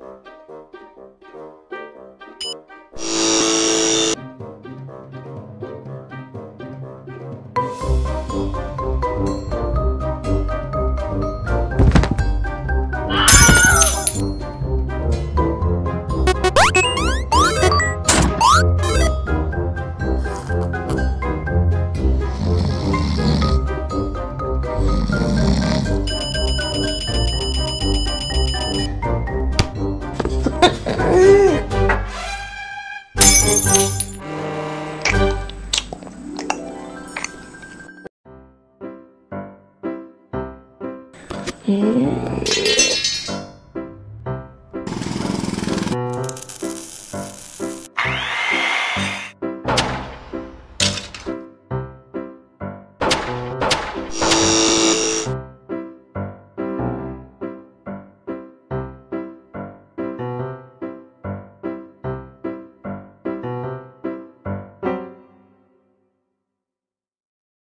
you 음.